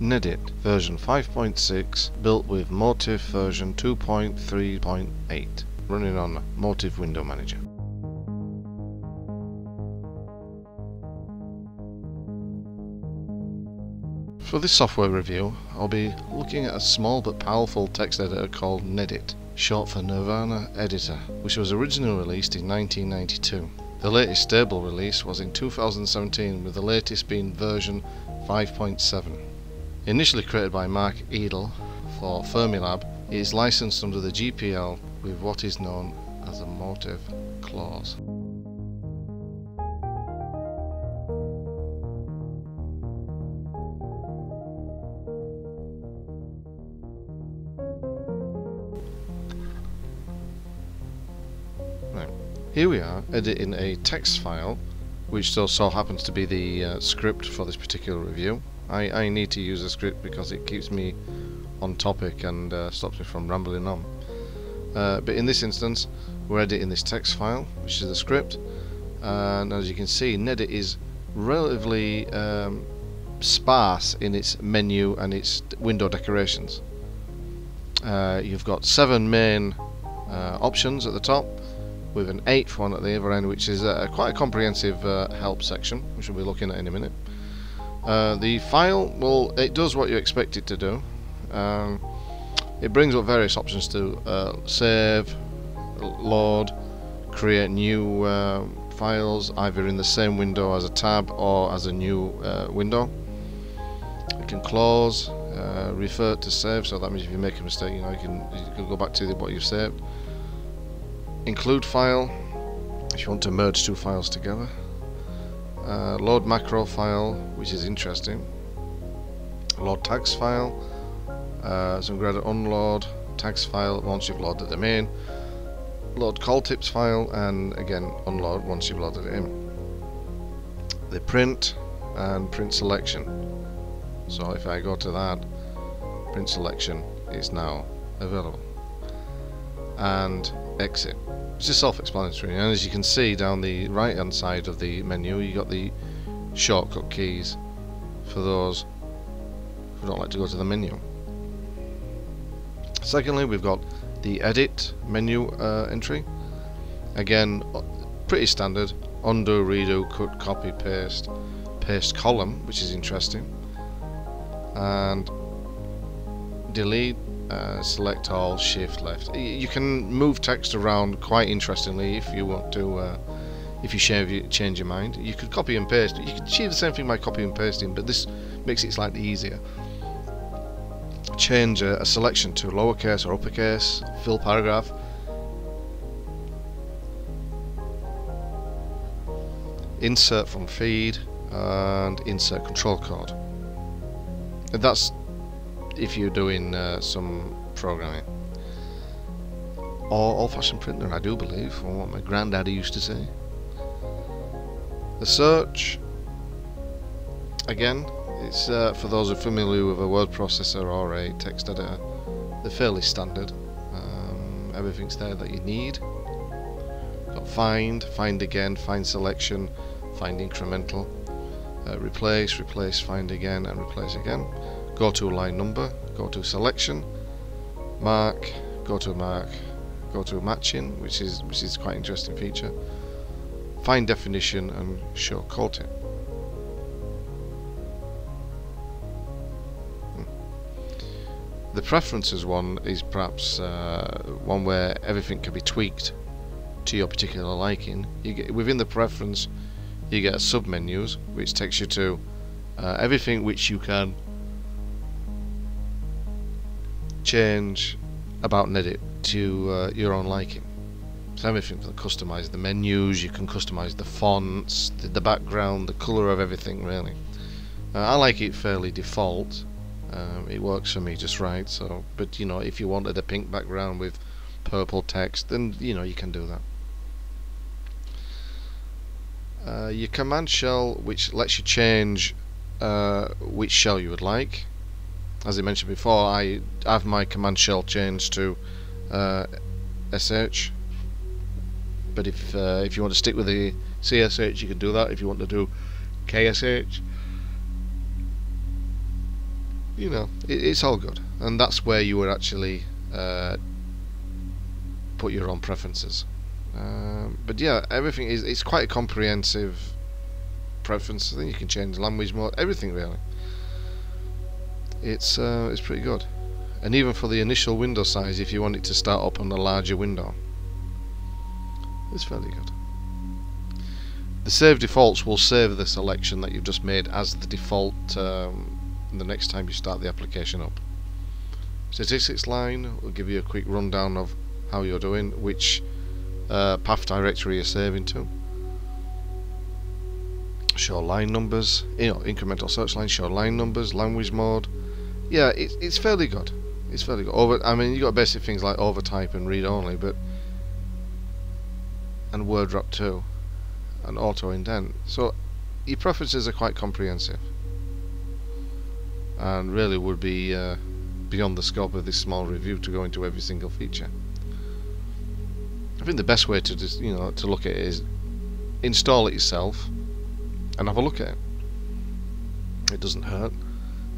Nedit version 5.6 built with Motif version 2.3.8 running on Motif Window Manager. For this software review, I'll be looking at a small but powerful text editor called Nedit, short for Nirvana Editor, which was originally released in 1992. The latest stable release was in 2017 with the latest being version 5.7. Initially created by Mark Edel for Fermilab, it is licensed under the GPL with what is known as a motif clause. Here we are editing a text file which also happens to be the uh, script for this particular review. I, I, need to use a script because it keeps me on topic and uh, stops me from rambling on. Uh, but in this instance we're editing this text file which is the script and as you can see Nedit is relatively um, sparse in its menu and its window decorations. Uh, you've got seven main uh, options at the top with an eighth one at the other end which is quite a comprehensive uh, help section which we'll be looking at in a minute. Uh, the file, well it does what you expect it to do. Um, it brings up various options to uh, save, load, create new uh, files either in the same window as a tab or as a new uh, window. You can close, uh, revert to save, so that means if you make a mistake, you know you can you can go back to what you've saved include file if you want to merge two files together uh, load macro file which is interesting. Load tags file. Uh, so I'm going to unload tags file once you've loaded them in. Load call tips file and again unload once you've loaded it in. The print and print selection. So if I go to that print selection is now available. And exit. It's just self-explanatory. And as you can see down the right hand side of the menu you got the shortcut keys for those who don't like to go to the menu. Secondly we've got the edit menu uh, entry. Again pretty standard. Undo, redo, cut, copy, paste paste column which is interesting. And delete uh, select all, shift left. You can move text around quite interestingly if you want to, uh, if you change your mind. You could copy and paste. You can achieve the same thing by copy and pasting, but this makes it slightly easier. Change a, a selection to lowercase or uppercase, fill paragraph. Insert form feed and insert control code. And that's if you're doing uh, some programming. Or old-fashioned printer, I do believe, from what my granddaddy used to say. The search, again, it's uh, for those who are familiar with a word processor or a text editor. They're fairly standard. Um, everything's there that you need. Got find, find again, find selection, find incremental, uh, replace, replace, find again, and replace again go to line number, go to selection, mark, go to mark, go to matching, which is which is quite interesting feature. Find definition and show tip. Hmm. The preferences one is perhaps uh, one where everything can be tweaked to your particular liking. You get within the preference, you get sub menus which takes you to uh, everything which you can change about Nedit to uh, your own liking. So everything from customize the menus, you can customize the fonts, the, the background, the colour of everything really. Uh, I like it fairly default. Um, it works for me just right. So, but you know, if you wanted a pink background with purple text, then you know you can do that. Uh, your command shell, which lets you change uh, which shell you would like as I mentioned before, I have my command shell changed to uh, SH. But if uh, if you want to stick with the CSH, you can do that. If you want to do KSH, you know, it, it's all good, and that's where you would actually uh, put your own preferences. Um, but yeah, everything is it's quite a comprehensive preference. I think you can change language mode, everything really. It's uh, it's pretty good, and even for the initial window size, if you want it to start up on a larger window, it's fairly good. The save defaults will save the selection that you've just made as the default um, the next time you start the application up. Statistics line will give you a quick rundown of how you're doing, which uh, path directory you're saving to. Show line numbers, you know, incremental search line, show line numbers, language mode. Yeah, it, it's fairly good. It's fairly good. Over, I mean, you got basic things like overtype and read only, but and word drop too, and auto indent. So your preferences are quite comprehensive, and really would be uh, beyond the scope of this small review to go into every single feature. I think the best way to just, you know to look at it is install it yourself and have a look at it. It doesn't hurt,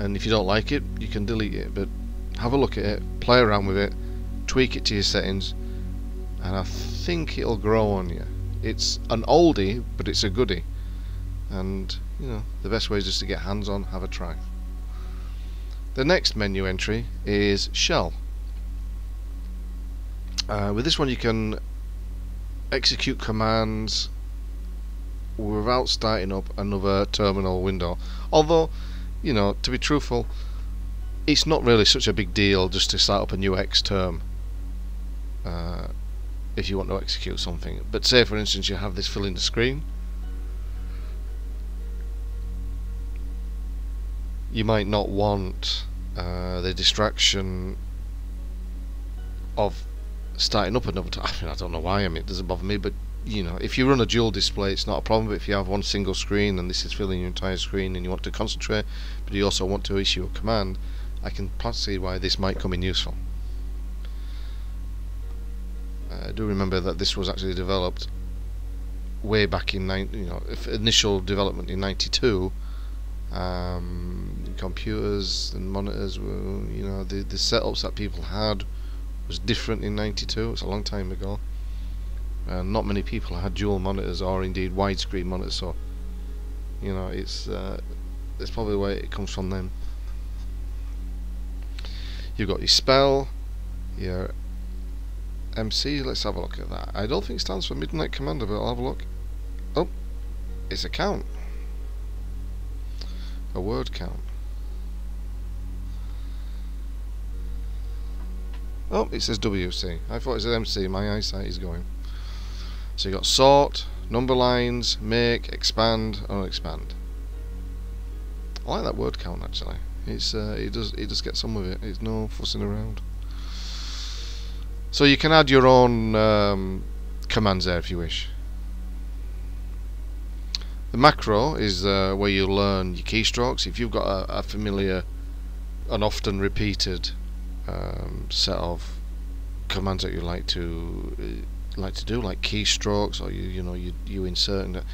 and if you don't like it, you can delete it. But have a look at it, play around with it, tweak it to your settings, and I think it'll grow on you. It's an oldie, but it's a goodie, and you know the best way is just to get hands on, have a try. The next menu entry is shell. Uh, with this one you can execute commands without starting up another terminal window. Although, you know, to be truthful, it's not really such a big deal just to start up a new Xterm uh, if you want to execute something. But say, for instance, you have this filling the screen. You might not want uh, the distraction of starting up another time. I, mean, I don't know why. I mean, it doesn't bother me, but you know, if you run a dual display, it's not a problem. But if you have one single screen and this is filling your entire screen, and you want to concentrate, but you also want to issue a command, I can see why this might come in useful. Uh, I do remember that this was actually developed way back in you know, initial development in '92. Um, computers and monitors were, you know, the the setups that people had was different in 92, it's a long time ago. And not many people had dual monitors or indeed widescreen monitors, so you know, it's uh, it's probably where it comes from then. You've got your spell, your MC, let's have a look at that. I don't think it stands for Midnight Commander, but I'll have a look. Oh, it's a count. A word count. Oh, it says WC. I thought it said MC. My eyesight is going. So you got sort, number lines, make, expand, unexpand. I like that word count actually. It's uh, it does it does get some of it. It's no fussing around. So you can add your own um, commands there if you wish. The macro is uh, where you learn your keystrokes. If you've got a, a familiar and often repeated um, set of commands that you like to uh, like to do, like keystrokes, or you you know you you inserting that.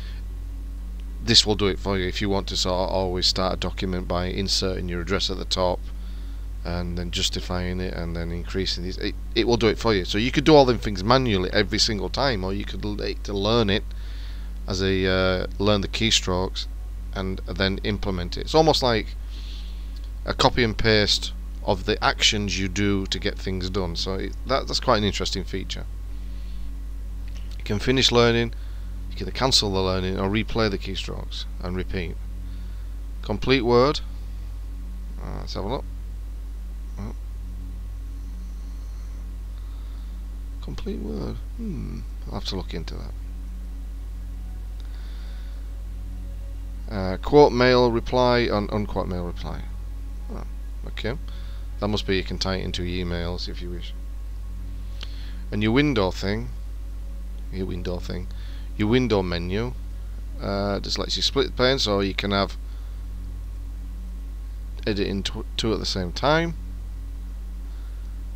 This will do it for you if you want to sort of always start a document by inserting your address at the top and then justifying it and then increasing these. It, it will do it for you. So you could do all them things manually every single time, or you could to learn it as a uh, learn the keystrokes and then implement it. It's almost like a copy and paste of the actions you do to get things done. So it, that, that's quite an interesting feature. Can finish learning, you can cancel the learning or replay the keystrokes and repeat. Complete word. Uh, let's have a look. Oh. Complete word. Hmm. I'll have to look into that. Uh, quote mail reply and unquote mail reply. Oh, okay. That must be you can tie it into your emails if you wish. And your window thing, your window thing, your window menu, uh, just lets you split the pane so you can have editing two at the same time.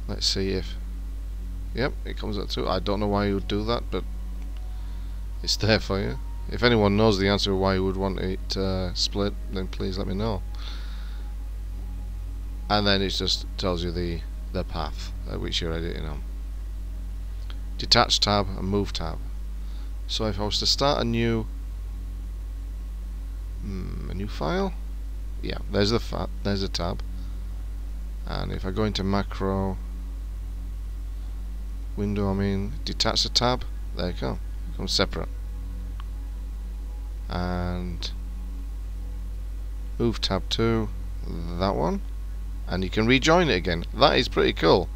Let's see if, yep, it comes at two. I don't know why you would do that, but it's there for you. If anyone knows the answer why you would want it uh, split, then please let me know. and then it just tells you the the path at which you're editing on. Detach tab and move tab. So if I was to start a new mm, a new file, yeah, there's the there's the tab. And if I go into macro window, I mean detach the tab, there you go, becomes separate. And move tab to that one and you can rejoin it again. That is pretty cool.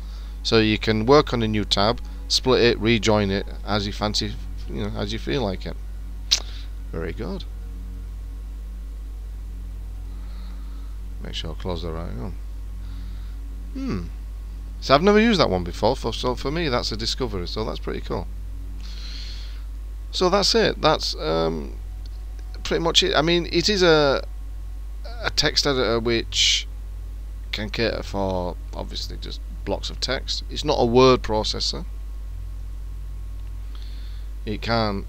So you can work on a new tab, split it, rejoin it as you fancy, you know, as you feel like it. Very good. Make sure I close the right one. Hmm. So I've never used that one before, for, so for me that's a discovery, so that's pretty cool. So that's it. That's um, pretty much it. I mean, it is a a text editor which can cater for obviously just blocks of text. It's not a word processor. It can't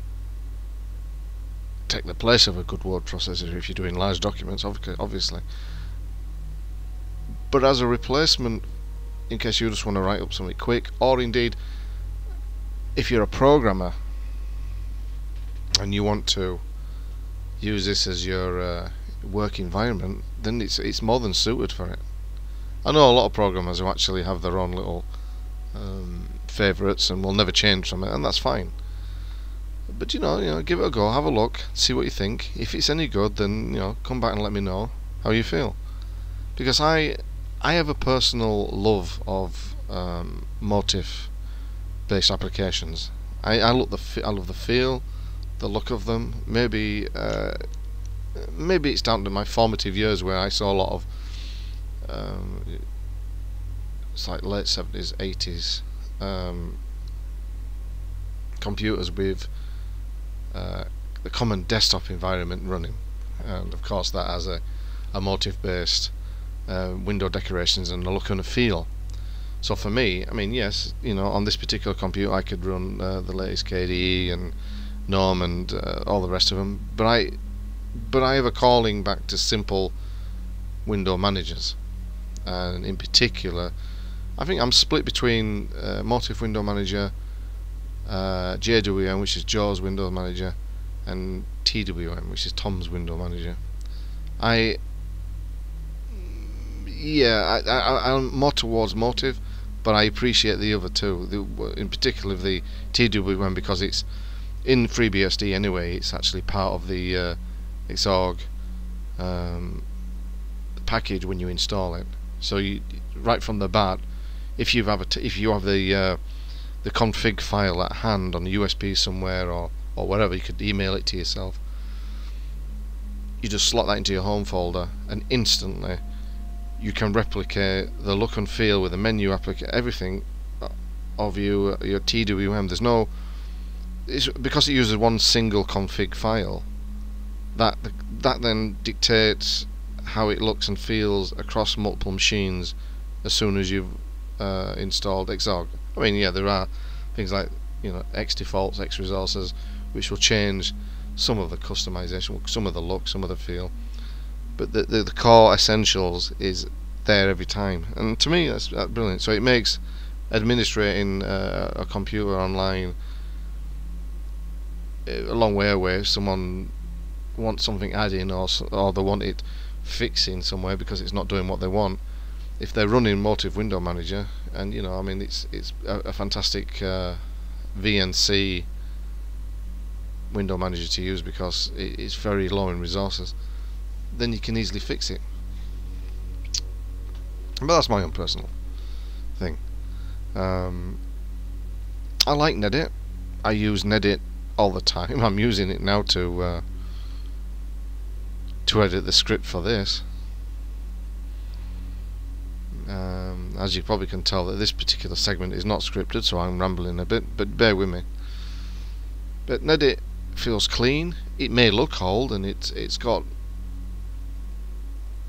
take the place of a good word processor if you're doing large documents, obviously. But as a replacement, in case you just want to write up something quick, or indeed if you're a programmer and you want to use this as your uh, work environment, then it's it's more than suited for it. I know a lot of programmers who actually have their own little um, favourites and will never change from it, and that's fine. But you know, you know, give it a go, have a look, see what you think. If it's any good, then you know, come back and let me know how you feel. Because I, I have a personal love of um, motif-based applications. I, I look the I love the feel, the look of them. Maybe, uh, maybe it's down to my formative years where I saw a lot of um, it's like late 70s 80s um, computers with uh, the common desktop environment running. And of course that has a, a motif based uh, window decorations and a look and a feel. So for me I mean yes you know on this particular computer I could run uh, the latest KDE and GNOME and uh, all the rest of them but I but I have a calling back to simple window managers. And in particular I think I'm split between uh, Motif Window Manager uh, JWM which is Joe's Window Manager and TWM which is Tom's Window Manager. I yeah I, I, I'm more towards Motif but I appreciate the other two the, in particular the TWM because it's in FreeBSD anyway it's actually part of the uh, Xorg um, package when you install it. So you, right from the bat, if you have a if you have the uh, the config file at hand on a USB somewhere or or wherever, you could email it to yourself. You just slot that into your home folder, and instantly you can replicate the look and feel with the menu application, everything of you, your TWM. There's no it's because it uses one single config file. That that then dictates how it looks and feels across multiple machines as soon as you've uh, installed Xorg. I mean, yeah, there are things like you know X defaults, X resources, which will change some of the customization, some of the look, some of the feel, but the the, the core essentials is there every time, and to me that's, that's brilliant. So it makes administrating uh, a computer online a long way away. If someone wants something added or or they want it fixing somewhere because it's not doing what they want if they're running Motif Window Manager and you know I mean it's it's a, a fantastic uh, VNC window manager to use because it, it's very low in resources then you can easily fix it. But that's my own personal thing. Um, I like Nedit. I use Nedit all the time. I'm using it now to uh, to edit the script for this. Um, as you probably can tell that this particular segment is not scripted so I'm rambling a bit but bear with me. But Nedit feels clean. It may look old and it's it's got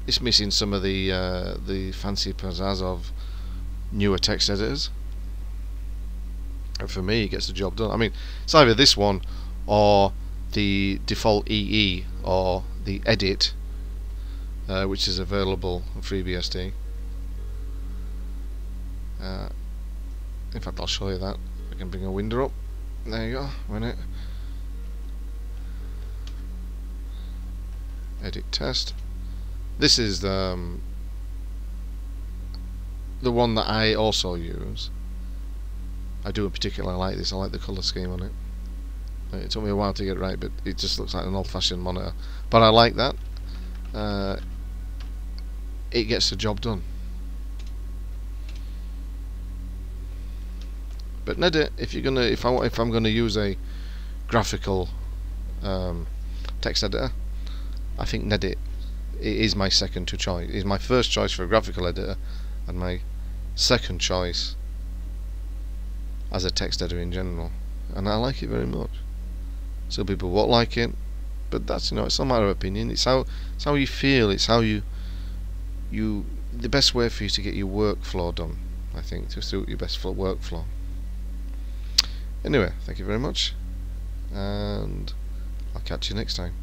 it's missing some of the uh, the fancy pizzazz of newer text editors. And for me it gets the job done. I mean it's either this one or the default EE or the edit uh, which is available on FreeBSD Uh, in fact, I'll show you that. I can bring a window up. There you go. Minute. Edit test. This is the um, the one that I also use. I do particularly like this. I like the colour scheme on it. It took me a while to get right, but it just looks like an old-fashioned monitor. But I like that. Uh, it gets the job done. But Nedit, if you're gonna, if I if I'm gonna use a graphical um, text editor, I think Nedit is my second to choice. Is my first choice for a graphical editor, and my second choice as a text editor in general. And I like it very much. Some people won't like it, but that's you know it's a matter of opinion. It's how it's how you feel. It's how you you the best way for you to get your workflow done. I think to suit your best workflow. Anyway, thank you very much, and I'll catch you next time.